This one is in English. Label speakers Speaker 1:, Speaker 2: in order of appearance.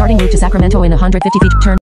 Speaker 1: Starting route to Sacramento in 150 feet. Turn